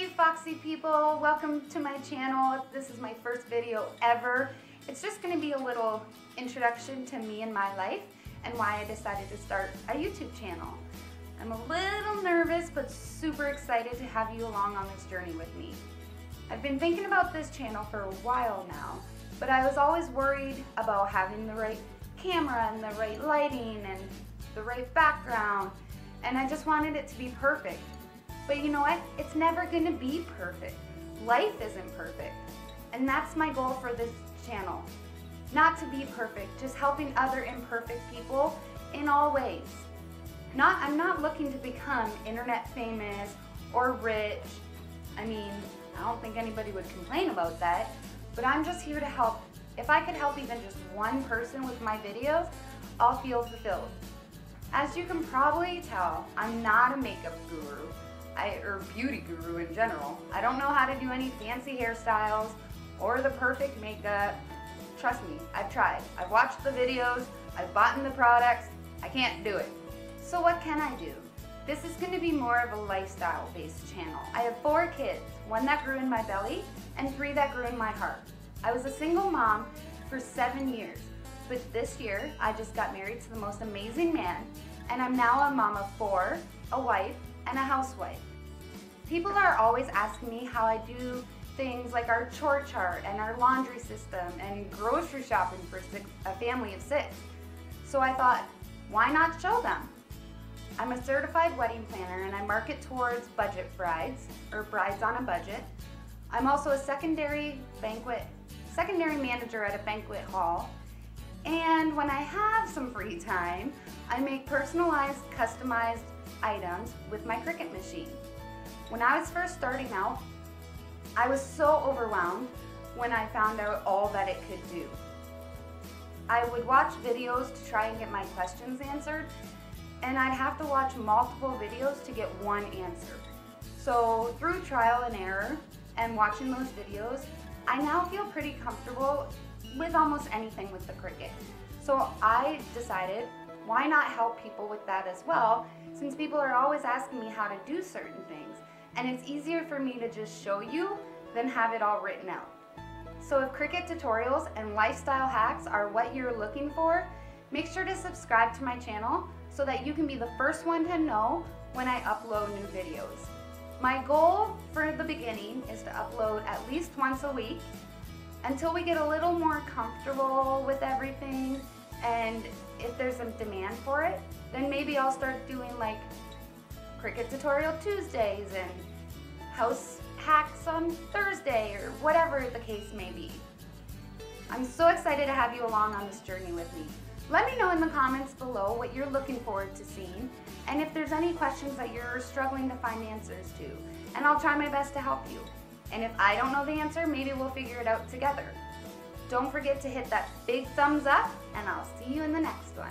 you foxy people, welcome to my channel. This is my first video ever. It's just gonna be a little introduction to me and my life and why I decided to start a YouTube channel. I'm a little nervous but super excited to have you along on this journey with me. I've been thinking about this channel for a while now, but I was always worried about having the right camera and the right lighting and the right background and I just wanted it to be perfect. But you know what? It's never gonna be perfect. Life isn't perfect. And that's my goal for this channel. Not to be perfect, just helping other imperfect people in all ways. Not, I'm not looking to become internet famous or rich. I mean, I don't think anybody would complain about that, but I'm just here to help. If I could help even just one person with my videos, I'll feel fulfilled. As you can probably tell, I'm not a makeup guru, I, or beauty guru in general. I don't know how to do any fancy hairstyles or the perfect makeup. Trust me, I've tried. I've watched the videos, I've bought the products, I can't do it. So what can I do? This is going to be more of a lifestyle-based channel. I have four kids, one that grew in my belly and three that grew in my heart. I was a single mom for seven years. But this year, I just got married to the most amazing man, and I'm now a mom of four, a wife, and a housewife. People are always asking me how I do things like our chore chart and our laundry system and grocery shopping for six, a family of six. So I thought, why not show them? I'm a certified wedding planner and I market towards budget brides or brides on a budget. I'm also a secondary banquet, secondary manager at a banquet hall and when I have some free time, I make personalized, customized items with my Cricut machine. When I was first starting out, I was so overwhelmed when I found out all that it could do. I would watch videos to try and get my questions answered, and I'd have to watch multiple videos to get one answer. So through trial and error and watching those videos, I now feel pretty comfortable with almost anything with the Cricut. So I decided, why not help people with that as well, since people are always asking me how to do certain things. And it's easier for me to just show you than have it all written out. So if Cricut tutorials and lifestyle hacks are what you're looking for, make sure to subscribe to my channel so that you can be the first one to know when I upload new videos. My goal for the beginning is to upload at least once a week until we get a little more comfortable with everything and if there's some demand for it, then maybe I'll start doing like Cricut tutorial Tuesdays and house hacks on Thursday or whatever the case may be. I'm so excited to have you along on this journey with me. Let me know in the comments below what you're looking forward to seeing and if there's any questions that you're struggling to find answers to, and I'll try my best to help you. And if I don't know the answer, maybe we'll figure it out together. Don't forget to hit that big thumbs up, and I'll see you in the next one.